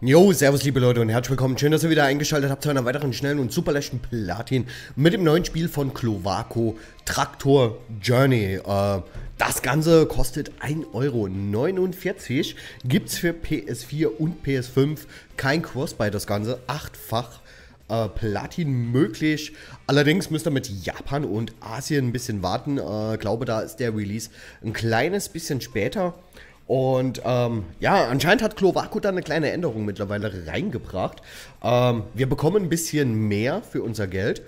Jo, servus liebe Leute und herzlich willkommen. Schön, dass ihr wieder eingeschaltet habt zu einer weiteren schnellen und super leichten Platin mit dem neuen Spiel von Clovaco, Traktor Journey. Äh, das Ganze kostet 1,49 Euro. Gibt es für PS4 und PS5 kein Crossbuy das Ganze. Achtfach äh, Platin möglich. Allerdings müsst ihr mit Japan und Asien ein bisschen warten. Äh, glaube, da ist der Release ein kleines bisschen später. Und ähm, ja, anscheinend hat Klovaku da eine kleine Änderung mittlerweile reingebracht. Ähm, wir bekommen ein bisschen mehr für unser Geld.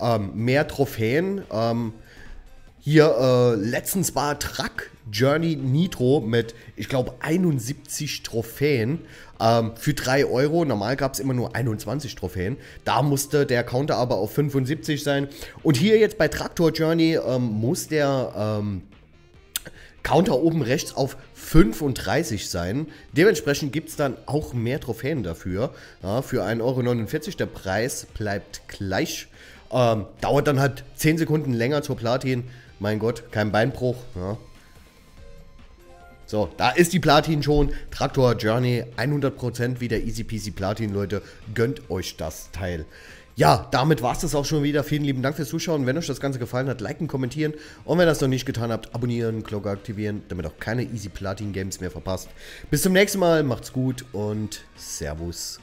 Ähm, mehr Trophäen. Ähm, hier äh, letztens war Truck Journey Nitro mit, ich glaube, 71 Trophäen ähm, für 3 Euro. Normal gab es immer nur 21 Trophäen. Da musste der Counter aber auf 75 sein. Und hier jetzt bei Traktor Journey ähm, muss der Counter oben rechts auf 35 sein. Dementsprechend gibt es dann auch mehr Trophäen dafür. Ja, für 1,49 Euro. Der Preis bleibt gleich. Ähm, dauert dann halt 10 Sekunden länger zur Platin. Mein Gott, kein Beinbruch. Ja. So, da ist die Platin schon. Traktor Journey 100% wieder easy peasy Platin, Leute. Gönnt euch das Teil. Ja, damit war es das auch schon wieder. Vielen lieben Dank fürs Zuschauen. Wenn euch das Ganze gefallen hat, liken, kommentieren. Und wenn ihr das noch nicht getan habt, abonnieren, Glocke aktivieren, damit auch keine Easy Platin Games mehr verpasst. Bis zum nächsten Mal, macht's gut und Servus.